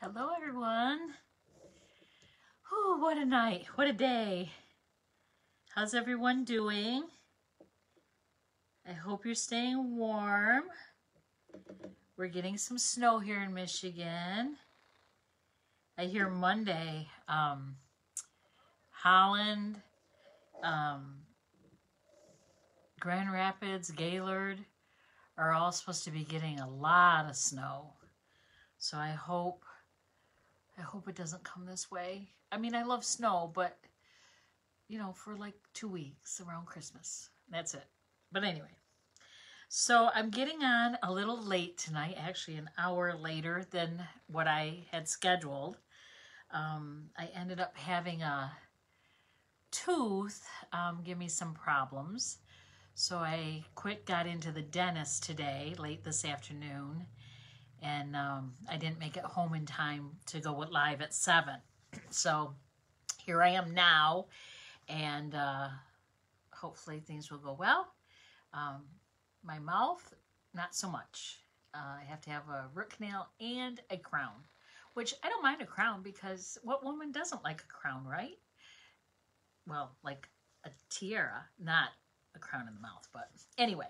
Hello, everyone. Oh, what a night. What a day. How's everyone doing? I hope you're staying warm. We're getting some snow here in Michigan. I hear Monday, um, Holland, um, Grand Rapids, Gaylord are all supposed to be getting a lot of snow. So I hope I hope it doesn't come this way. I mean, I love snow, but you know, for like two weeks around Christmas. That's it. But anyway, so I'm getting on a little late tonight, actually an hour later than what I had scheduled. Um, I ended up having a tooth um, give me some problems. So I quick got into the dentist today, late this afternoon, and um, I didn't make it home in time to go live at 7. So here I am now, and uh, hopefully things will go well. Um, my mouth, not so much. Uh, I have to have a root canal and a crown, which I don't mind a crown because what woman doesn't like a crown, right? Well, like a tiara, not a crown in the mouth, but anyway.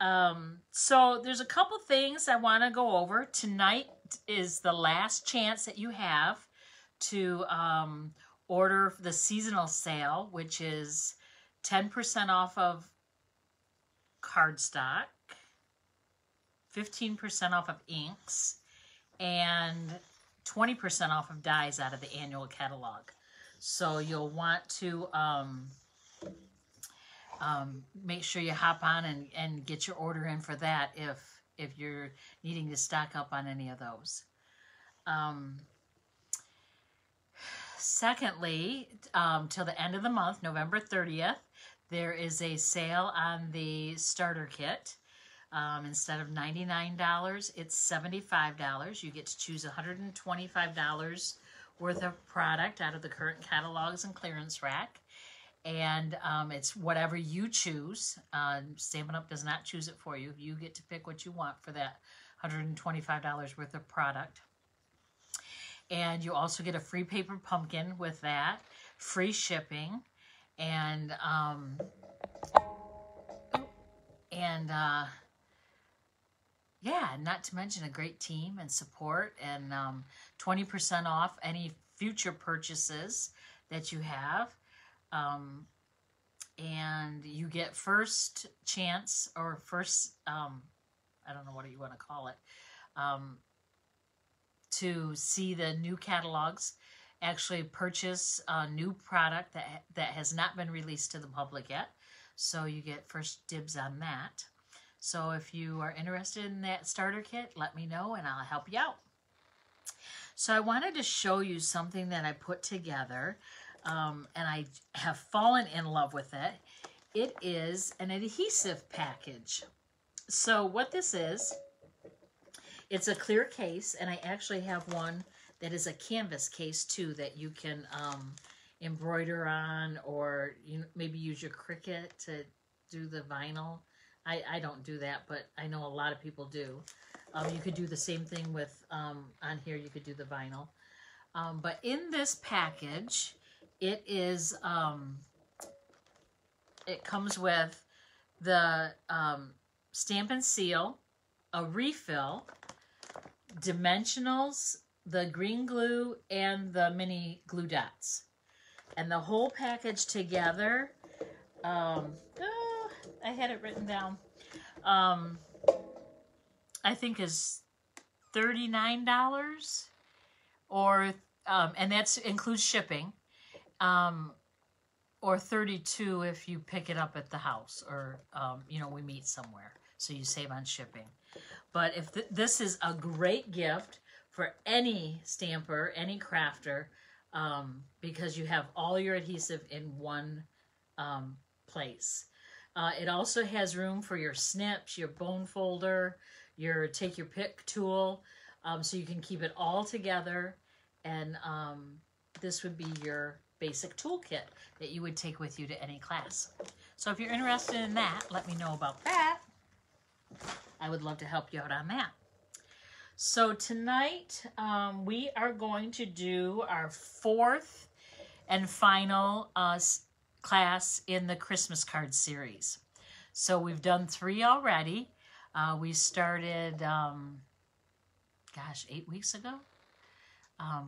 Um, so there's a couple things I want to go over. Tonight is the last chance that you have to um, order the seasonal sale, which is 10% off of cardstock, 15% off of inks, and 20% off of dies out of the annual catalog. So you'll want to um, um, make sure you hop on and, and get your order in for that if if you're needing to stock up on any of those. Um, secondly, um, till the end of the month, November 30th, there is a sale on the starter kit. Um, instead of $99, it's $75. You get to choose $125 worth of product out of the current catalogs and clearance rack and um, it's whatever you choose. Uh, Stampin' Up! does not choose it for you. You get to pick what you want for that $125 worth of product. And you also get a free paper pumpkin with that, free shipping, and um, and uh, yeah, not to mention a great team and support, and 20% um, off any future purchases that you have um, and you get first chance or first, um, I don't know what you want to call it, um, to see the new catalogs, actually purchase a new product that, that has not been released to the public yet. So you get first dibs on that. So if you are interested in that starter kit, let me know and I'll help you out. So I wanted to show you something that I put together um, and I have fallen in love with it. It is an adhesive package. So what this is, it's a clear case, and I actually have one that is a canvas case too that you can um, embroider on or you maybe use your Cricut to do the vinyl. I, I don't do that, but I know a lot of people do. Um, you could do the same thing with, um, on here you could do the vinyl. Um, but in this package, it is, um, it comes with the um, Stampin' Seal, a refill, dimensionals, the green glue, and the mini glue dots. And the whole package together, um, oh, I had it written down, um, I think is $39 or, um, and that includes shipping um, or 32 if you pick it up at the house or, um, you know, we meet somewhere. So you save on shipping. But if th this is a great gift for any stamper, any crafter, um, because you have all your adhesive in one um, place. Uh, it also has room for your snips, your bone folder, your take your pick tool, um, so you can keep it all together. And um, this would be your basic toolkit that you would take with you to any class. So if you're interested in that, let me know about that. I would love to help you out on that. So tonight um, we are going to do our fourth and final uh, class in the Christmas card series. So we've done three already. Uh, we started, um, gosh, eight weeks ago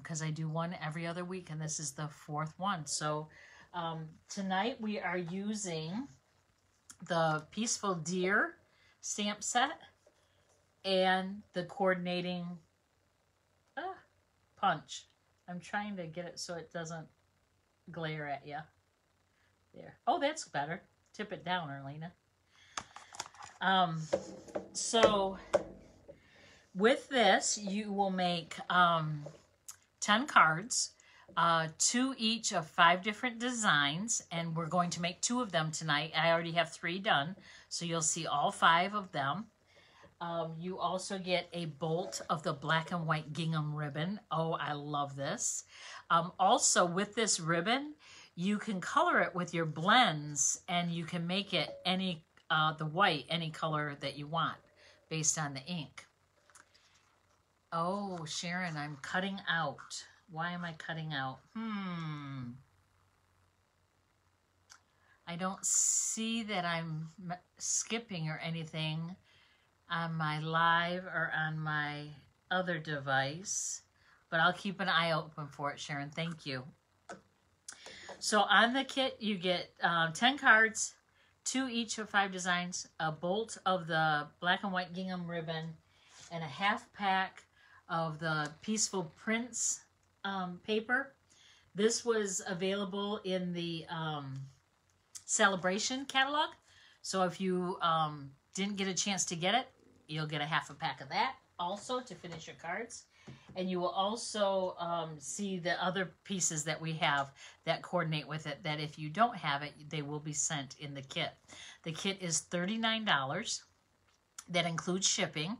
because um, I do one every other week, and this is the fourth one. So um, tonight we are using the Peaceful Deer stamp set and the coordinating ah, punch. I'm trying to get it so it doesn't glare at you. There. Oh, that's better. Tip it down, Arlena. Um, so with this, you will make um, 10 cards, uh, two each of five different designs, and we're going to make two of them tonight. I already have three done, so you'll see all five of them. Um, you also get a bolt of the black and white gingham ribbon. Oh, I love this. Um, also, with this ribbon, you can color it with your blends and you can make it any, uh, the white, any color that you want based on the ink. Oh, Sharon, I'm cutting out. Why am I cutting out? Hmm. I don't see that I'm skipping or anything on my live or on my other device, but I'll keep an eye open for it, Sharon. Thank you. So on the kit, you get um, 10 cards, two each of five designs, a bolt of the black and white gingham ribbon, and a half pack of the Peaceful Prints um, paper. This was available in the um, Celebration catalog. So if you um, didn't get a chance to get it, You'll get a half a pack of that also to finish your cards. And you will also um, see the other pieces that we have that coordinate with it that if you don't have it, they will be sent in the kit. The kit is $39. That includes shipping.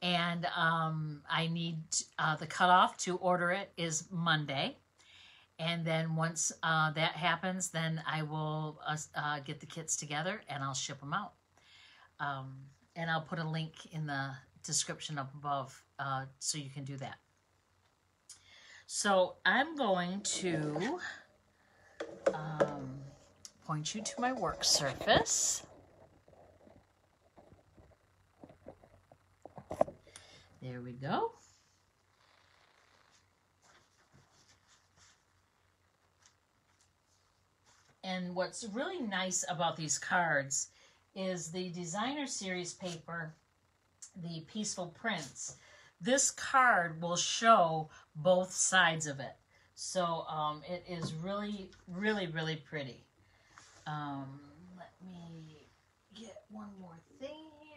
And um, I need uh, the cutoff to order it is Monday. And then once uh, that happens, then I will uh, uh get the kits together and I'll ship them out. Um, and I'll put a link in the description up above uh, so you can do that. So I'm going to um, point you to my work surface. There we go. And what's really nice about these cards is the designer series paper, the Peaceful Prints. This card will show both sides of it. So um, it is really, really, really pretty. Um, let me get one more thing here.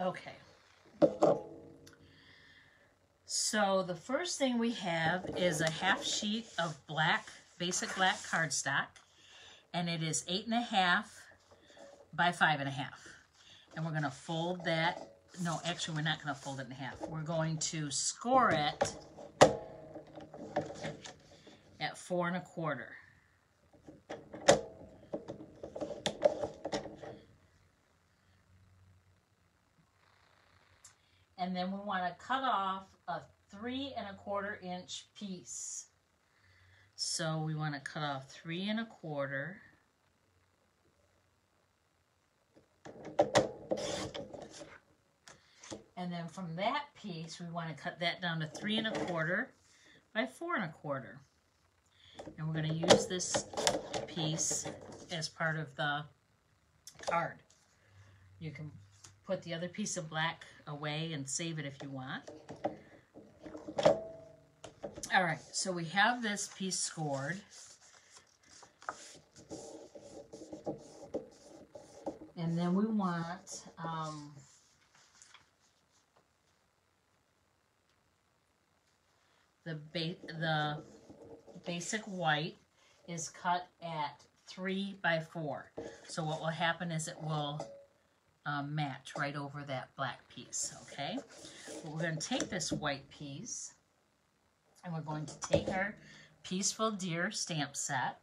Okay. So the first thing we have is a half sheet of black basic black cardstock, and it is eight and a half by five and a half. And we're gonna fold that, no, actually we're not gonna fold it in half. We're going to score it at four and a quarter. And then we want to cut off a three and a quarter inch piece. So we want to cut off three and a quarter. And then from that piece, we want to cut that down to three and a quarter by four and a quarter. And we're going to use this piece as part of the card. You can put the other piece of black away and save it if you want. All right, so we have this piece scored. And then we want um, the, ba the basic white is cut at 3 by 4. So what will happen is it will um, match right over that black piece, okay? We're going to take this white piece and we're going to take our Peaceful Deer stamp set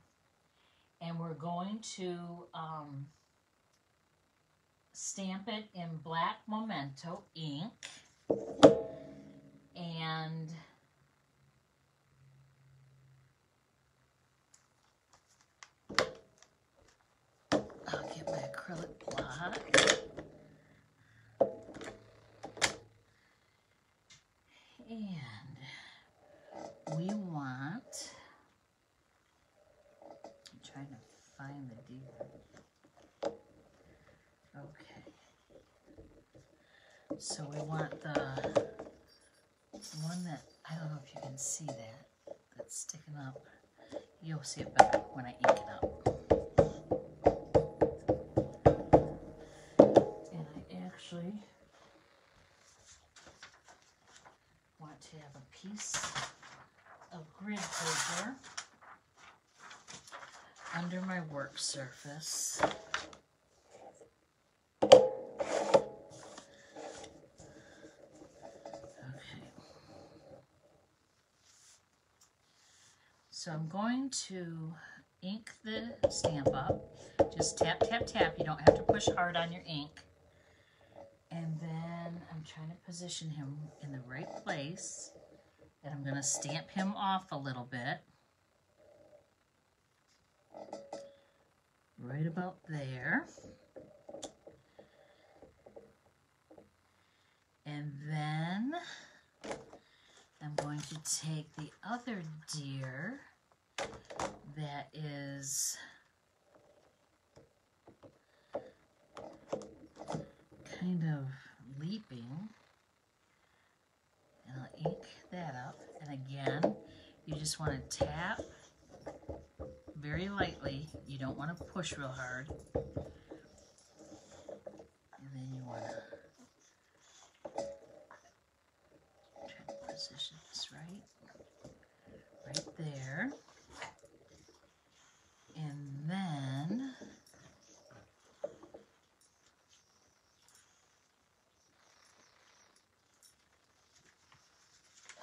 and we're going to um, stamp it in black memento ink and I'll get my acrylic block. And we want, I'm trying to find the deer. Okay. So we want the one that, I don't know if you can see that, that's sticking up. You'll see it better when I ink it up. And I actually want to have a piece of grid paper under my work surface. Okay. So I'm going to ink the stamp up. Just tap, tap, tap. You don't have to push hard on your ink. And then I'm trying to position him in the right place. And I'm going to stamp him off a little bit. Right about there. And then I'm going to take the other deer that is kind of leaping I'll ink that up. And again you just want to tap very lightly. You don't want to push real hard. And then you want to try to position this right right there. And then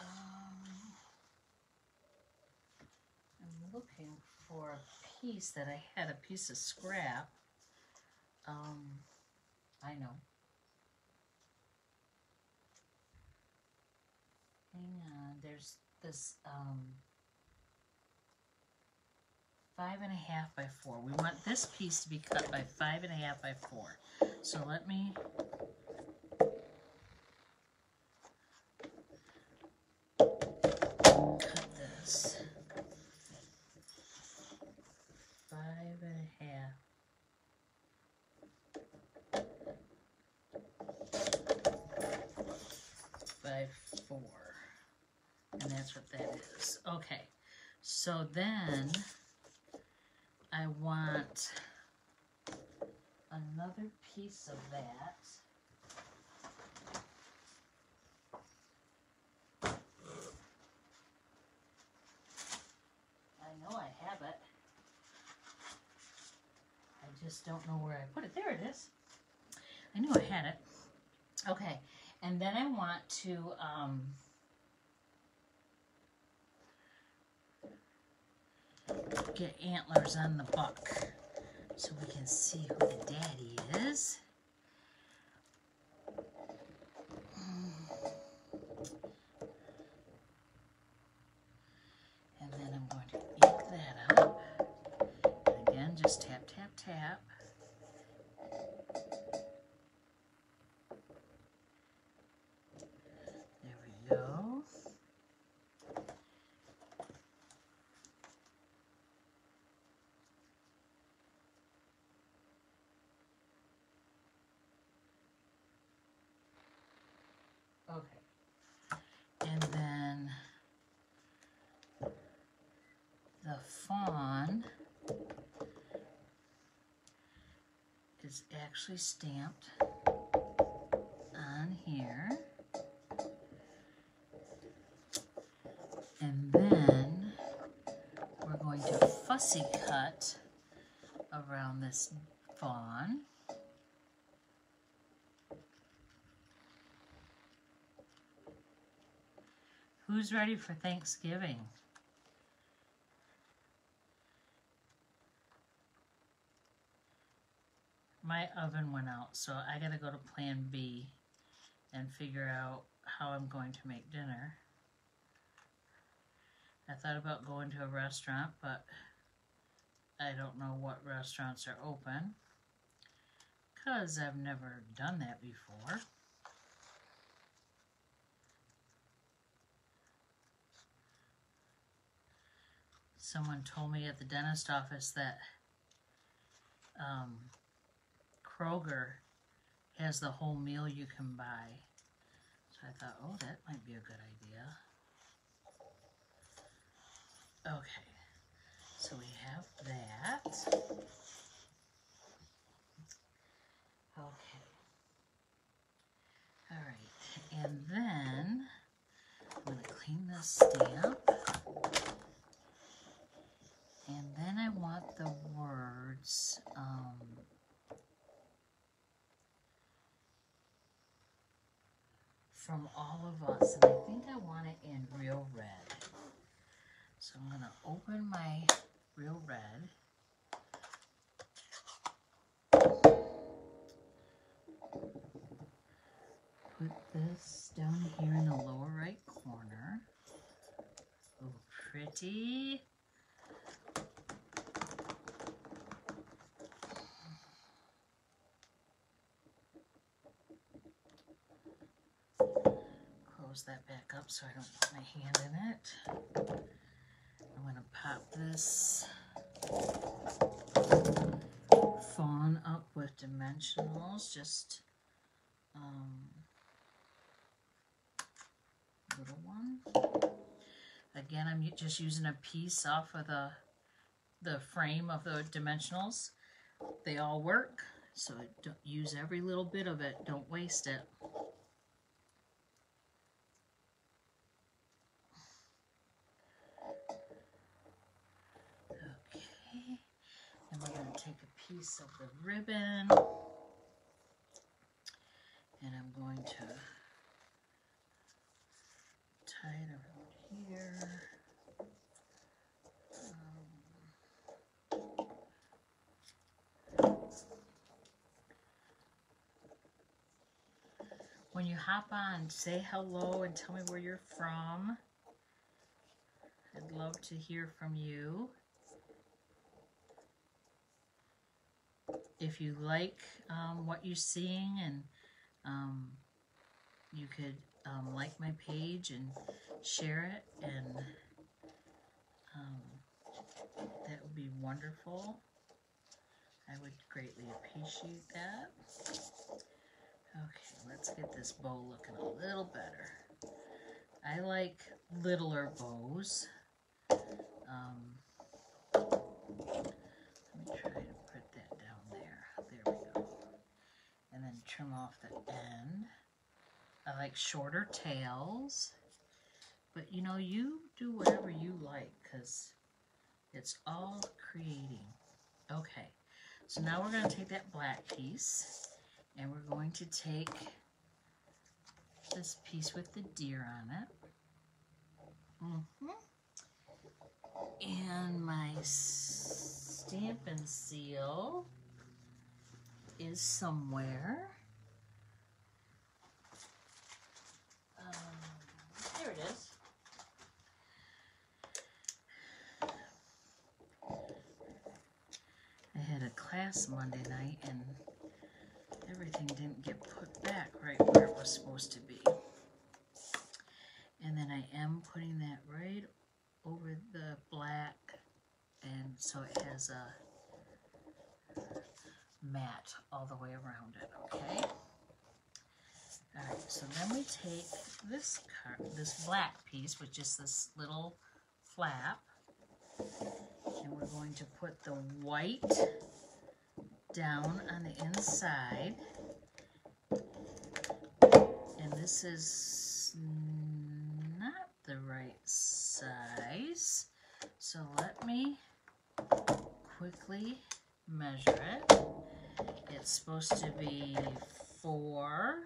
um, I'm looking for a piece that I had a piece of scrap. Um, I know. Hang on, there's this um, five and a half by four. We want this piece to be cut by five and a half by four. So let me cut this. A half. By four. And that's what that is. Okay. So then I want another piece of that. I know I have it. I just don't know where I put it. There it is. I knew I had it. Okay, and then I want to um, get antlers on the buck so we can see who the daddy is. And then I'm going to ink that up. And again, just tap. There we go. Okay. And then the fawn is actually stamped on here. And then we're going to fussy cut around this fawn. Who's ready for Thanksgiving? my oven went so I gotta go to plan B and figure out how I'm going to make dinner. I thought about going to a restaurant, but I don't know what restaurants are open because I've never done that before. Someone told me at the dentist office that um, Kroger has the whole meal you can buy. So I thought, oh, that might be a good idea. Okay, so we have that. Okay. All right, and then I'm going to clean this stamp. And then I want the words, um, from all of us. And I think I want it in real red. So I'm going to open my real red. Put this down here in the lower right corner. Oh, pretty. Close that back up so I don't put my hand in it. I'm going to pop this fawn up with dimensionals, just um, little one. Again, I'm just using a piece off of the, the frame of the dimensionals. They all work, so don't use every little bit of it. Don't waste it. Okay, and we're going to take a piece of the ribbon and I'm going to tie it around here. Um, when you hop on, say hello and tell me where you're from. I'd love to hear from you. If you like um, what you're seeing and um, you could um, like my page and share it and um, that would be wonderful. I would greatly appreciate that. Okay, let's get this bow looking a little better. I like littler bows. Um, let me try to put that down there. There we go. And then trim off the end. I like shorter tails. But you know, you do whatever you like because it's all creating. Okay, so now we're going to take that black piece and we're going to take this piece with the deer on it. Mm -hmm. And my Stampin' seal is somewhere. There it is. I had a class Monday night and everything didn't get put back right where it was supposed to be. And then I am putting that right over the black and so it has a mat all the way around it, okay? So then we take this this black piece with just this little flap and we're going to put the white down on the inside. And this is not the right size so let me quickly measure it. It's supposed to be four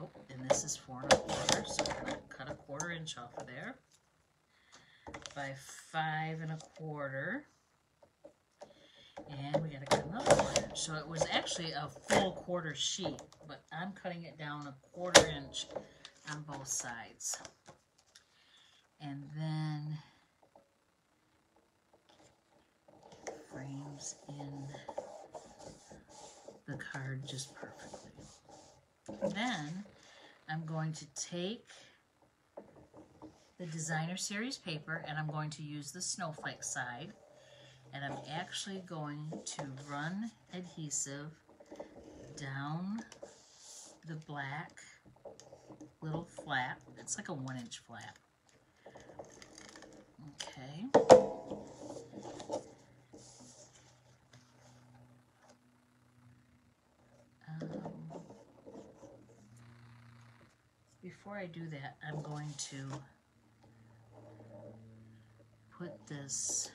oh and this is four and a quarter so I'm going to cut a quarter inch off of there by five and a quarter And we gotta cut another quarter. So it was actually a full quarter sheet, but I'm cutting it down a quarter inch on both sides. And then frames in the card just perfectly. Then I'm going to take the designer series paper and I'm going to use the snowflake side and I'm actually going to run adhesive down the black little flap. It's like a one inch flap. Okay. Before I do that, I'm going to put this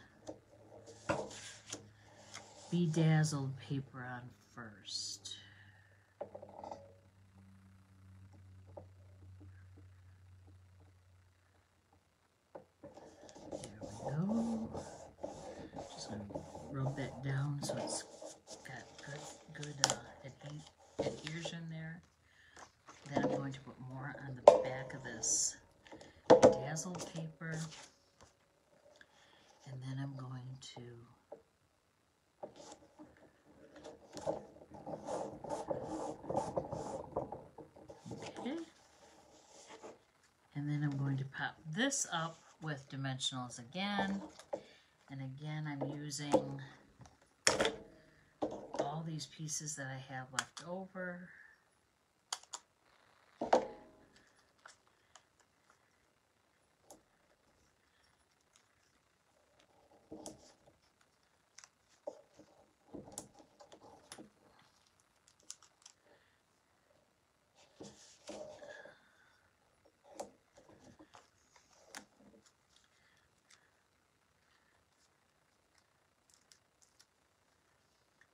bedazzled paper on first. There we go. Just gonna rub that down so it's got good, good uh, adhe- adhesion there. Then I'm going to put more on the back of this bedazzled paper. And then I'm going to Okay. And then I'm going to pop this up with dimensionals again. And again, I'm using all these pieces that I have left over.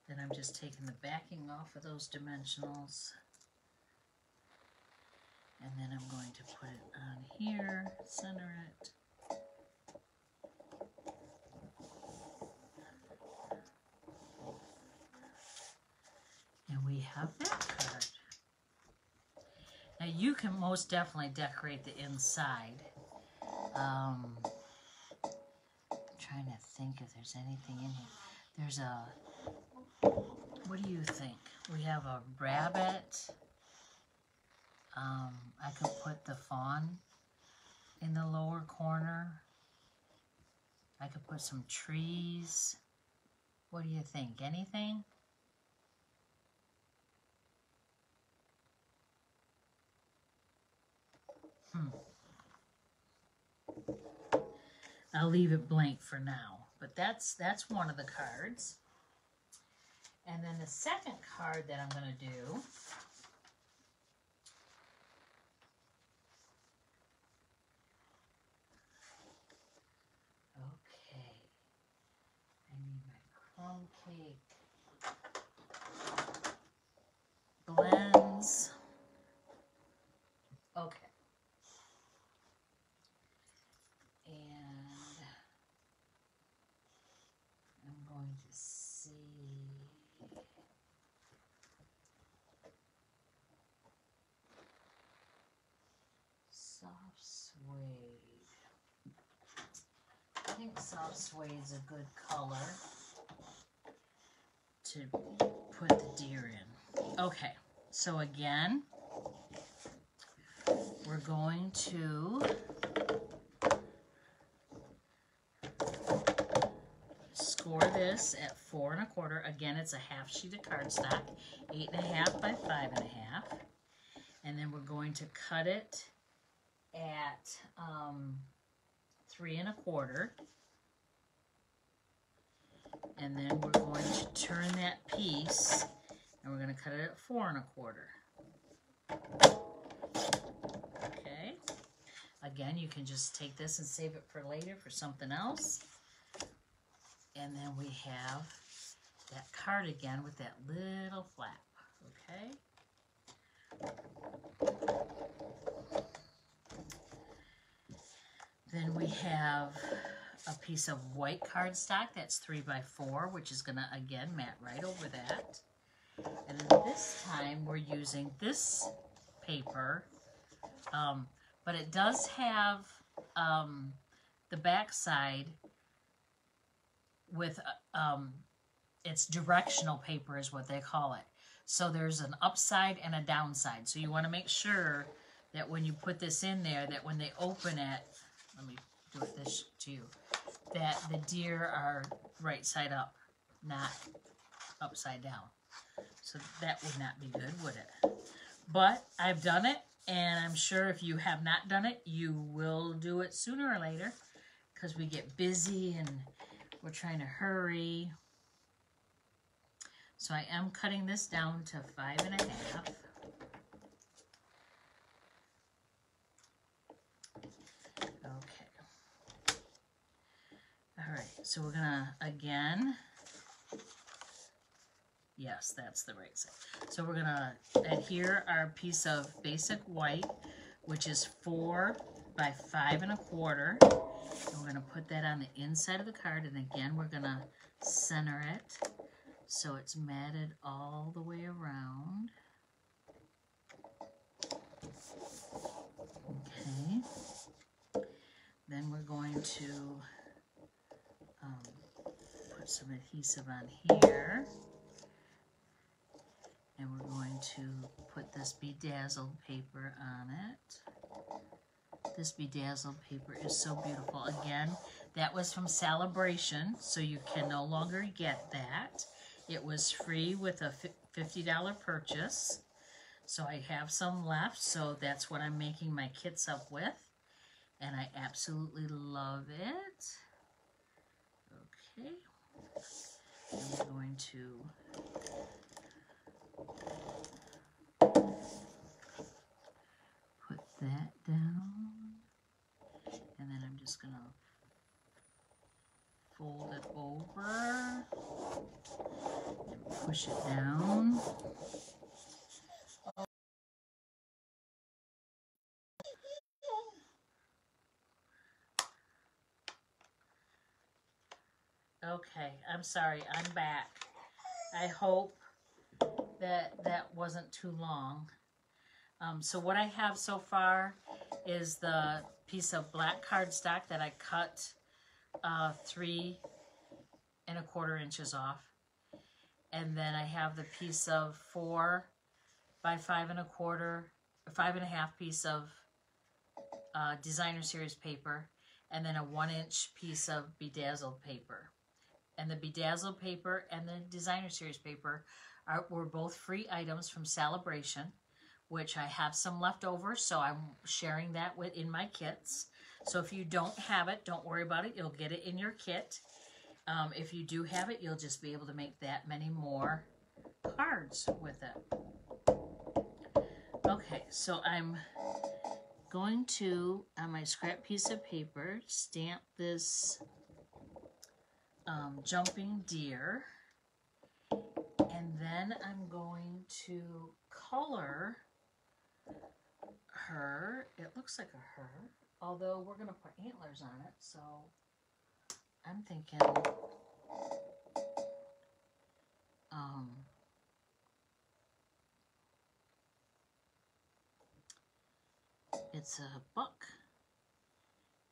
Then I'm just taking the backing off of those dimensionals. And then I'm going to put it on here, center it. And we have that card. Now you can most definitely decorate the inside. Um, trying to think if there's anything in here. There's a what do you think? We have a rabbit. Um, I could put the fawn in the lower corner. I could put some trees. What do you think? Anything? Hmm. I'll leave it blank for now. But that's that's one of the cards. And then the second card that I'm going to do Okay. I need my crumb cake blends. Okay. And I'm going to see soft suede. I think soft suede's a good color to put the deer in. Okay, so again, we're going to score this at four and a quarter. Again, it's a half sheet of cardstock, eight and a half by five and a half. And then we're going to cut it at um, three and a quarter. And then we're going to turn that piece and we're going to cut it at four and a quarter. Okay. Again, you can just take this and save it for later for something else. And then we have that card again with that little flap. Okay. Then we have a piece of white cardstock that's three by four, which is gonna again mat right over that. And then this time we're using this paper, um, but it does have um, the back side with, uh, um, it's directional paper is what they call it. So there's an upside and a downside. So you want to make sure that when you put this in there, that when they open it, let me do it this to you, that the deer are right side up, not upside down. So that would not be good, would it? But I've done it, and I'm sure if you have not done it, you will do it sooner or later because we get busy and we're trying to hurry. So I am cutting this down to five and a half. Okay. All right, so we're gonna, again, yes, that's the right side. So we're gonna adhere our piece of basic white, which is four by five and a quarter. And we're gonna put that on the inside of the card, and again, we're gonna center it so it's matted all the way around. Okay. Then we're going to um, put some adhesive on here. And we're going to put this bedazzled paper on it. This bedazzled paper is so beautiful. Again, that was from Celebration, so you can no longer get that. It was free with a $50 purchase. So I have some left, so that's what I'm making my kits up with. And I absolutely love it. Okay. I'm going to put that down. And then I'm just going to fold it over and push it down. Okay, I'm sorry, I'm back. I hope that that wasn't too long. Um, so what I have so far is the piece of black cardstock that I cut uh, three and a quarter inches off. And then I have the piece of four by five and a quarter, five and a half piece of uh, designer series paper, and then a one inch piece of bedazzled paper. And the bedazzled paper and the designer series paper are, were both free items from Celebration, which I have some left over, so I'm sharing that with in my kits. So if you don't have it, don't worry about it. You'll get it in your kit. Um, if you do have it, you'll just be able to make that many more cards with it. Okay, so I'm going to, on my scrap piece of paper, stamp this um, jumping deer. And then I'm going to color her. It looks like a her. Although we're going to put antlers on it, so I'm thinking um, it's a buck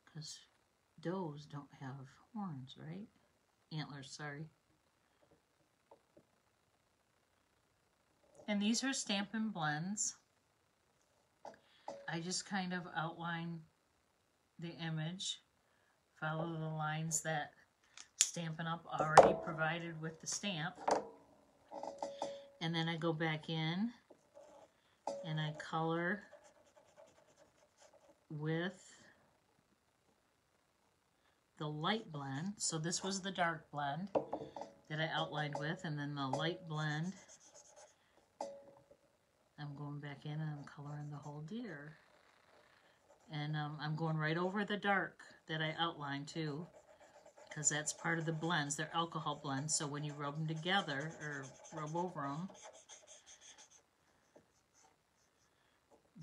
because does don't have horns, right? Antlers, sorry. And these are Stampin' Blends. I just kind of outline the image, follow the lines that Stampin' Up! already provided with the stamp. And then I go back in and I color with the light blend. So this was the dark blend that I outlined with, and then the light blend. I'm going back in and I'm coloring the whole deer. And um, I'm going right over the dark that I outlined too, because that's part of the blends. They're alcohol blends, so when you rub them together, or rub over them,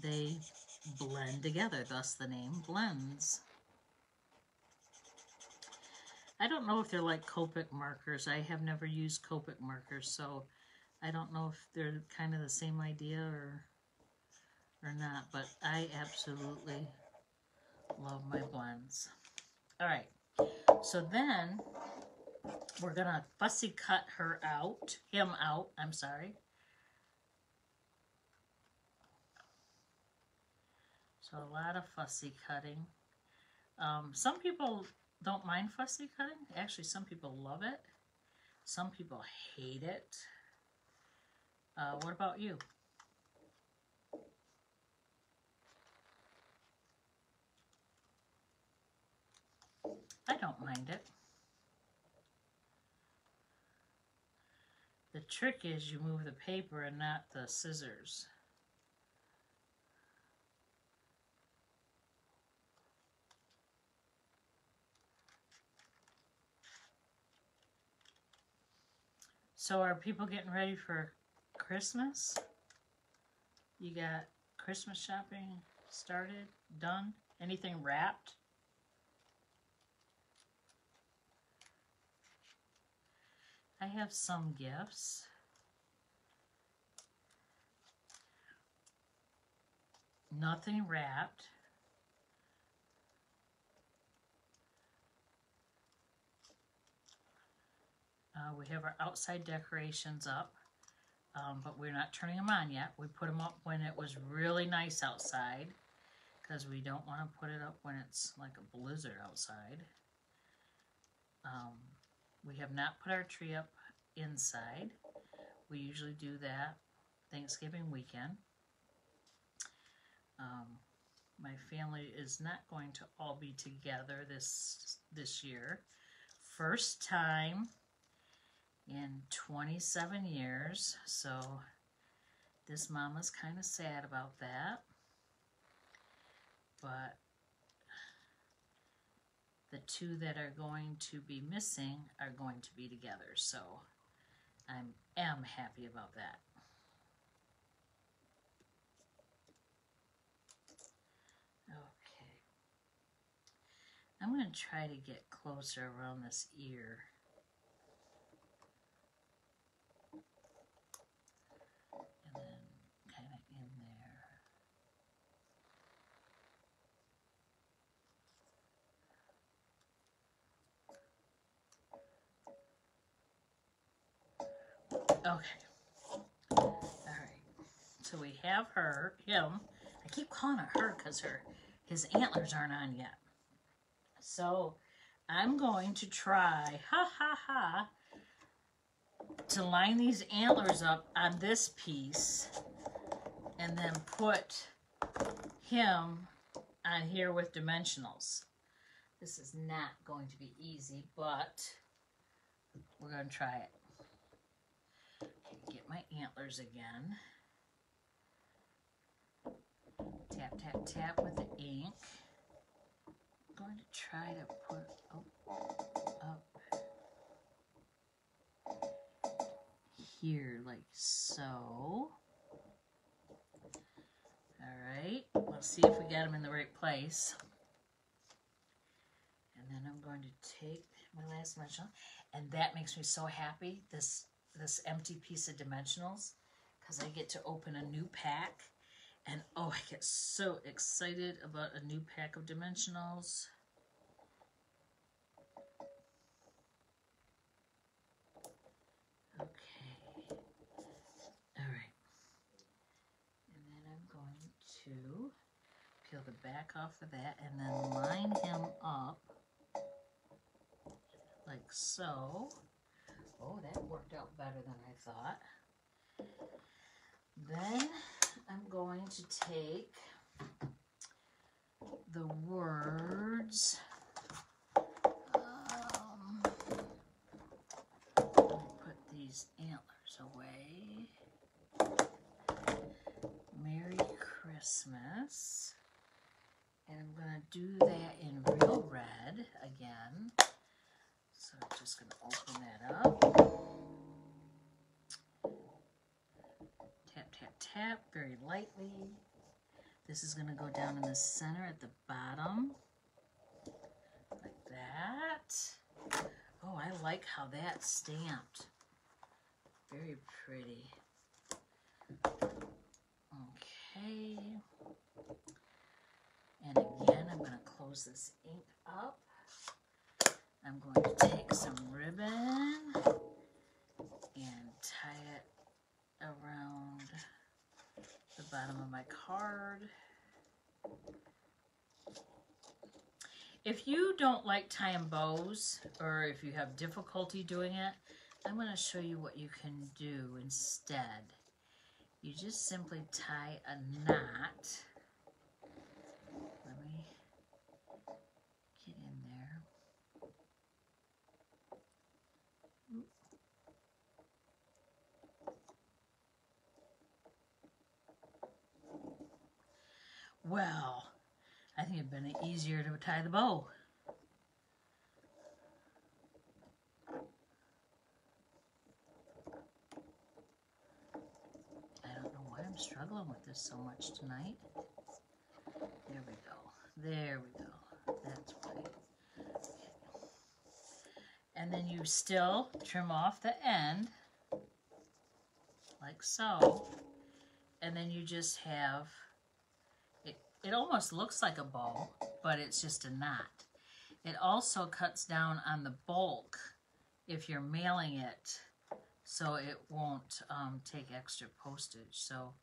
they blend together, thus the name blends. I don't know if they're like Copic markers. I have never used Copic markers, so I don't know if they're kind of the same idea or or not, but I absolutely love my blends. All right, so then we're gonna fussy cut her out, him out, I'm sorry. So a lot of fussy cutting. Um, some people don't mind fussy cutting. Actually, some people love it. Some people hate it. Uh, what about you? I don't mind it. The trick is you move the paper and not the scissors. So are people getting ready for Christmas? You got Christmas shopping started, done? Anything wrapped? I have some gifts. Nothing wrapped. Uh, we have our outside decorations up, um, but we're not turning them on yet. We put them up when it was really nice outside because we don't want to put it up when it's like a blizzard outside. Um, we have not put our tree up inside. We usually do that Thanksgiving weekend. Um, my family is not going to all be together this this year. First time in 27 years, so this mama's kind of sad about that. But the two that are going to be missing are going to be together. So I am happy about that. Okay. I'm going to try to get closer around this ear. Okay. All right. So we have her, him. I keep calling her her because her his antlers aren't on yet. So I'm going to try, ha ha ha, to line these antlers up on this piece and then put him on here with dimensionals. This is not going to be easy, but we're going to try it get my antlers again. Tap, tap, tap with the ink. I'm going to try to put oh, up here like so. All right, let's see if we got them in the right place. And then I'm going to take my last dimensional, and that makes me so happy. This this empty piece of dimensionals because I get to open a new pack. And oh, I get so excited about a new pack of dimensionals. Okay. All right. And then I'm going to peel the back off of that and then line him up like so. Oh, that worked out better than I thought. Then I'm going to take the words. Um, put these antlers away. Merry Christmas. And I'm going to do that in real red again. So I'm just going to open that up. Tap, tap, tap very lightly. This is going to go down in the center at the bottom. Like that. Oh, I like how that's stamped. Very pretty. Okay. And again, I'm going to close this ink up. I'm going to take some ribbon and tie it around the bottom of my card. If you don't like tying bows or if you have difficulty doing it, I'm going to show you what you can do instead. You just simply tie a knot. Let me get in there. Well, I think it'd been easier to tie the bow. I don't know why I'm struggling with this so much tonight. There we go. There we go. That's right. And then you still trim off the end, like so. And then you just have it almost looks like a bow, but it's just a knot. It also cuts down on the bulk if you're mailing it so it won't um, take extra postage. So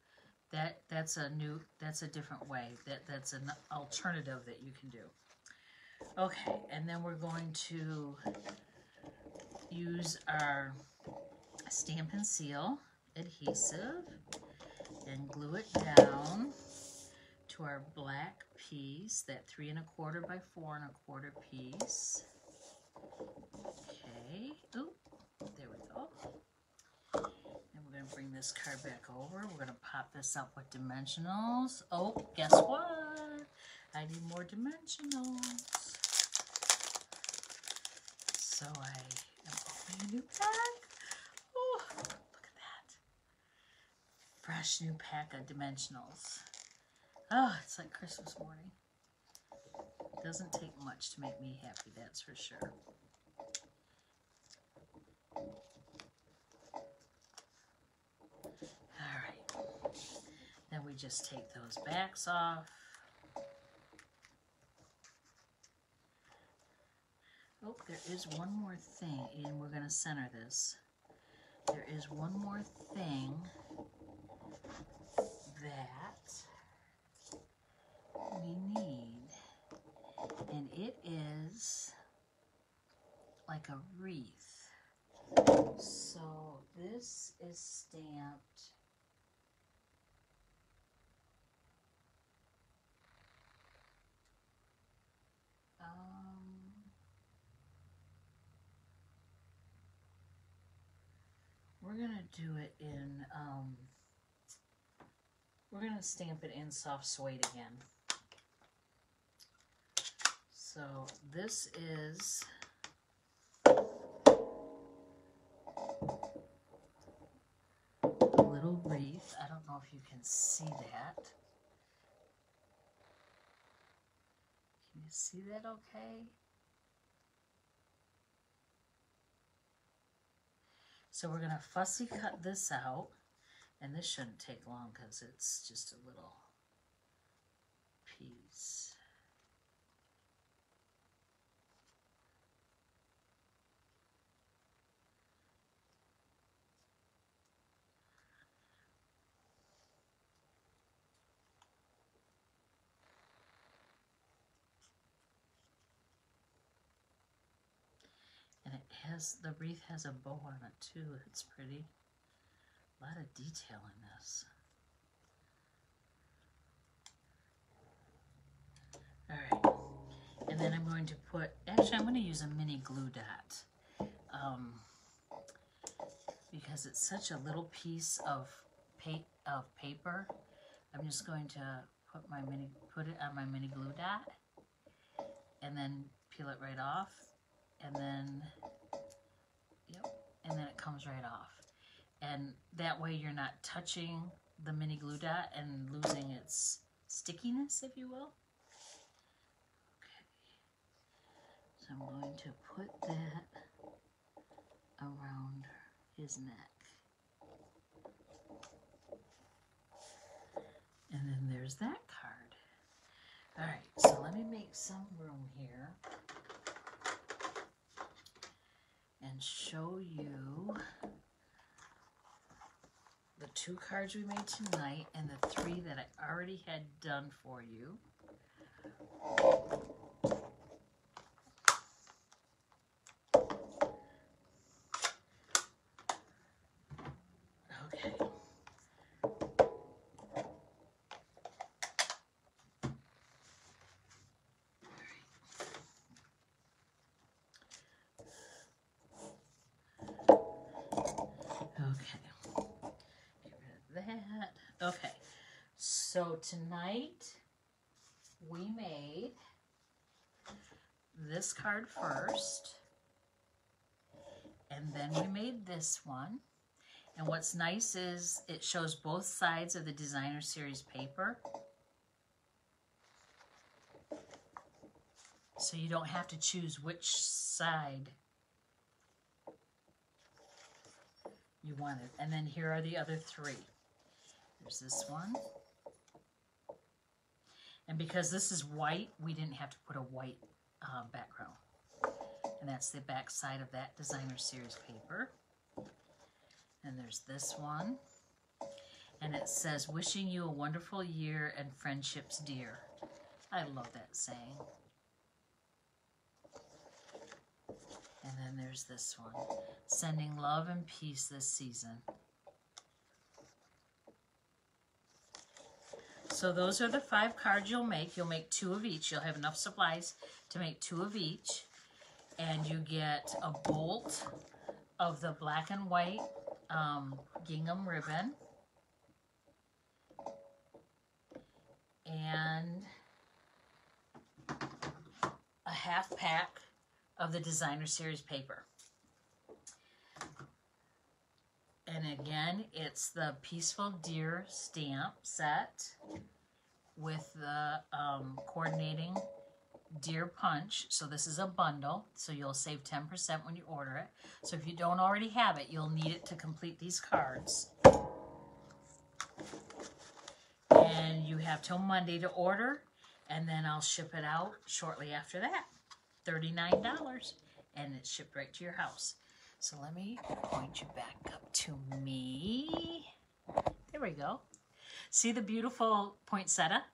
that that's a new, that's a different way. That That's an alternative that you can do. Okay, and then we're going to use our Stampin' Seal adhesive and glue it down to our black piece, that three and a quarter by four and a quarter piece. Okay, oop, there we go. And we're gonna bring this card back over. We're gonna pop this up with dimensionals. Oh, guess what? I need more dimensionals. So I am opening a new pack. Oh, look at that. Fresh new pack of dimensionals. Oh, it's like Christmas morning. It doesn't take much to make me happy, that's for sure. Alright. Then we just take those backs off. Oh, there is one more thing, and we're going to center this. There is one more thing that we need. And it is like a wreath. So this is stamped um, we're gonna do it in um, we're gonna stamp it in soft suede again. So this is a little wreath. I don't know if you can see that. Can you see that okay? So we're going to fussy cut this out. And this shouldn't take long because it's just a little piece. Has, the wreath has a bow on it too. It's pretty. A lot of detail in this. Alright, and then I'm going to put, actually I'm going to use a mini glue dot. Um, because it's such a little piece of, pa of paper. I'm just going to put my mini, put it on my mini glue dot and then peel it right off and then and then it comes right off. And that way you're not touching the mini glue dot and losing its stickiness, if you will. Okay. So I'm going to put that around his neck. And then there's that card. All right, so let me make some room here and show you the two cards we made tonight and the three that I already had done for you. Okay. Okay. Get rid of that. Okay. So tonight we made this card first. And then we made this one. And what's nice is it shows both sides of the designer series paper. So you don't have to choose which side you want it. And then here are the other three. There's this one. And because this is white, we didn't have to put a white uh, background. And that's the back side of that designer series paper. And there's this one. And it says, wishing you a wonderful year and friendships dear. I love that saying. And then there's this one, sending love and peace this season. So those are the five cards you'll make. You'll make two of each. You'll have enough supplies to make two of each. And you get a bolt of the black and white um, gingham ribbon. And a half pack of the designer series paper. And again, it's the Peaceful Deer stamp set with the um, coordinating deer punch. So this is a bundle, so you'll save 10% when you order it. So if you don't already have it, you'll need it to complete these cards. And you have till Monday to order, and then I'll ship it out shortly after that. $39 and it's shipped right to your house. So let me point you back up to me. There we go. See the beautiful poinsettia?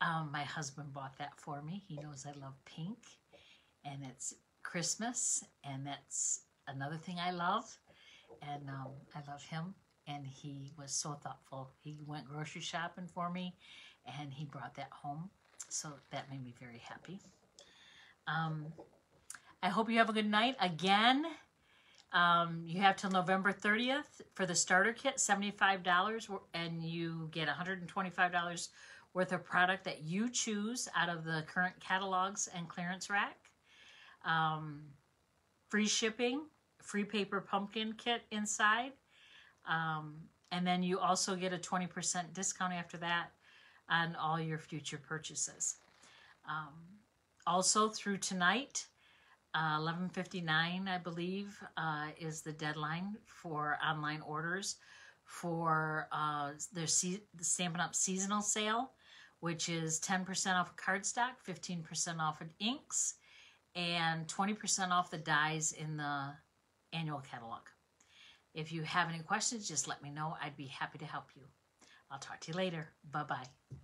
Um, my husband bought that for me. He knows I love pink and it's Christmas and that's another thing I love. And um, I love him and he was so thoughtful. He went grocery shopping for me and he brought that home. So that made me very happy. Um, I hope you have a good night. Again, um, you have till November 30th for the starter kit, $75, and you get $125 worth of product that you choose out of the current catalogs and clearance rack. Um, free shipping, free paper pumpkin kit inside. Um, and then you also get a 20% discount after that on all your future purchases. Um, also through tonight, uh, 11.59, I believe, uh, is the deadline for online orders for uh, se- the Stampin' Up! seasonal sale, which is 10% off cardstock, 15% off of inks, and 20% off the dies in the annual catalog. If you have any questions, just let me know. I'd be happy to help you. I'll talk to you later. Bye-bye.